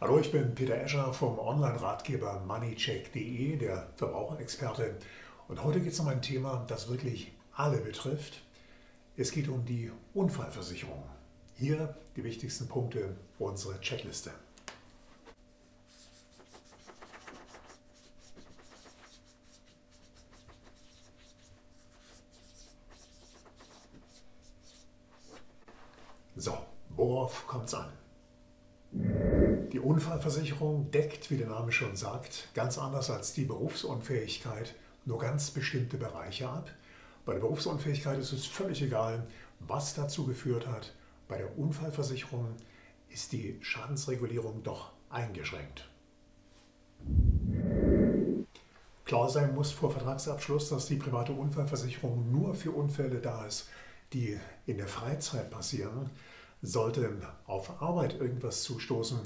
Hallo, ich bin Peter Escher vom Online-Ratgeber moneycheck.de, der Verbraucherexperte. Und heute geht es um ein Thema, das wirklich alle betrifft. Es geht um die Unfallversicherung. Hier die wichtigsten Punkte unserer Checkliste. So, worauf kommt es an? Die Unfallversicherung deckt, wie der Name schon sagt, ganz anders als die Berufsunfähigkeit nur ganz bestimmte Bereiche ab. Bei der Berufsunfähigkeit ist es völlig egal, was dazu geführt hat. Bei der Unfallversicherung ist die Schadensregulierung doch eingeschränkt. Klar sein muss vor Vertragsabschluss, dass die private Unfallversicherung nur für Unfälle da ist, die in der Freizeit passieren. Sollte auf Arbeit irgendwas zustoßen,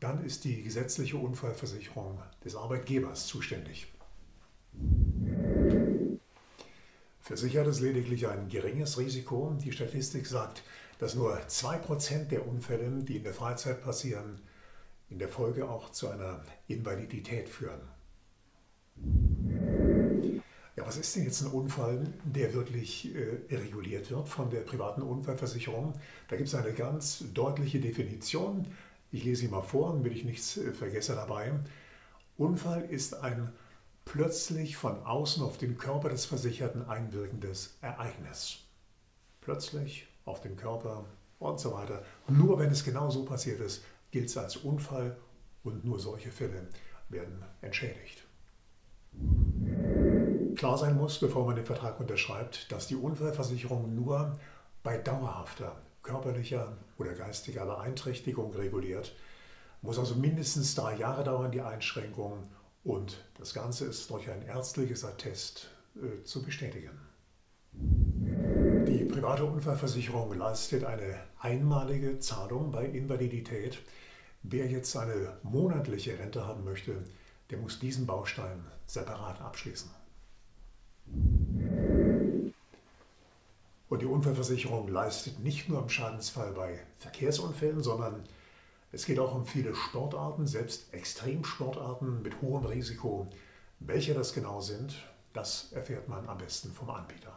dann ist die gesetzliche Unfallversicherung des Arbeitgebers zuständig. Versichert ist lediglich ein geringes Risiko. Die Statistik sagt, dass nur 2% der Unfälle, die in der Freizeit passieren, in der Folge auch zu einer Invalidität führen. Ja, was ist denn jetzt ein Unfall, der wirklich äh, reguliert wird von der privaten Unfallversicherung? Da gibt es eine ganz deutliche Definition. Ich lese sie mal vor, damit ich nichts äh, vergesse dabei. Unfall ist ein plötzlich von außen auf den Körper des Versicherten einwirkendes Ereignis. Plötzlich auf den Körper und so weiter. Nur wenn es genau so passiert ist, gilt es als Unfall und nur solche Fälle werden entschädigt klar sein muss, bevor man den Vertrag unterschreibt, dass die Unfallversicherung nur bei dauerhafter körperlicher oder geistiger Beeinträchtigung reguliert. Muss also mindestens drei Jahre dauern, die Einschränkung. Und das Ganze ist durch ein ärztliches Attest äh, zu bestätigen. Die private Unfallversicherung leistet eine einmalige Zahlung bei Invalidität. Wer jetzt eine monatliche Rente haben möchte, der muss diesen Baustein separat abschließen. Und die Unfallversicherung leistet nicht nur im Schadensfall bei Verkehrsunfällen, sondern es geht auch um viele Sportarten, selbst Extremsportarten mit hohem Risiko. Welche das genau sind, das erfährt man am besten vom Anbieter.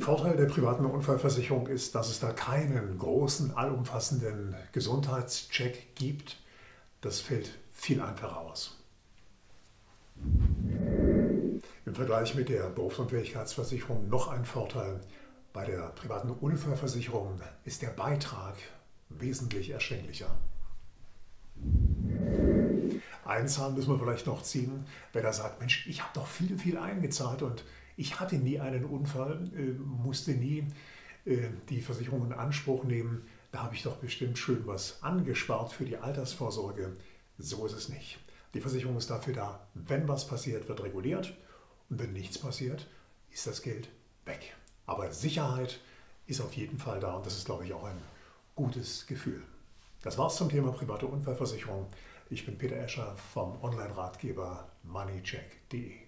Vorteil der privaten Unfallversicherung ist, dass es da keinen großen, allumfassenden Gesundheitscheck gibt. Das fällt viel einfacher aus. Im Vergleich mit der Berufsunfähigkeitsversicherung noch ein Vorteil. Bei der privaten Unfallversicherung ist der Beitrag wesentlich erschwinglicher. Einzahlen müssen wir vielleicht noch ziehen, wenn er sagt, Mensch, ich habe doch viel, viel eingezahlt und ich hatte nie einen Unfall, äh, musste nie äh, die Versicherung in Anspruch nehmen. Da habe ich doch bestimmt schön was angespart für die Altersvorsorge. So ist es nicht. Die Versicherung ist dafür da, wenn was passiert, wird reguliert und wenn nichts passiert, ist das Geld weg. Aber Sicherheit ist auf jeden Fall da und das ist, glaube ich, auch ein gutes Gefühl. Das war's zum Thema private Unfallversicherung. Ich bin Peter Escher vom Online-Ratgeber moneycheck.de.